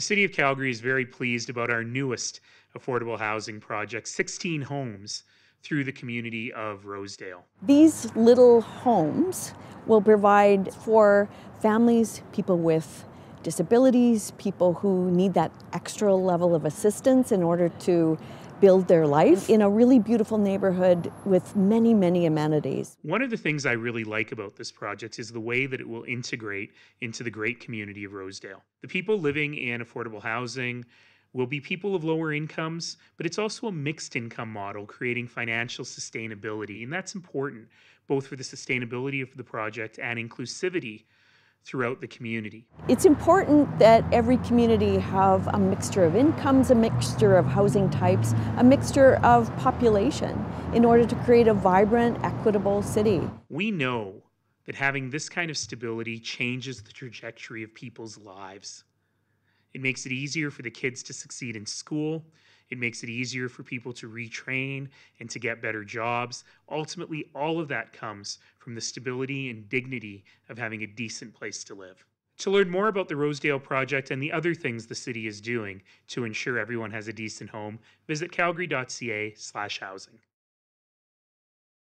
The City of Calgary is very pleased about our newest affordable housing project, 16 homes through the community of Rosedale. These little homes will provide for families, people with disabilities, people who need that extra level of assistance in order to build their life in a really beautiful neighborhood with many, many amenities. One of the things I really like about this project is the way that it will integrate into the great community of Rosedale. The people living in affordable housing will be people of lower incomes, but it's also a mixed income model creating financial sustainability. And that's important both for the sustainability of the project and inclusivity throughout the community. It's important that every community have a mixture of incomes, a mixture of housing types, a mixture of population in order to create a vibrant, equitable city. We know that having this kind of stability changes the trajectory of people's lives. It makes it easier for the kids to succeed in school. It makes it easier for people to retrain and to get better jobs. Ultimately, all of that comes from the stability and dignity of having a decent place to live. To learn more about the Rosedale Project and the other things the city is doing to ensure everyone has a decent home, visit calgary.ca/housing.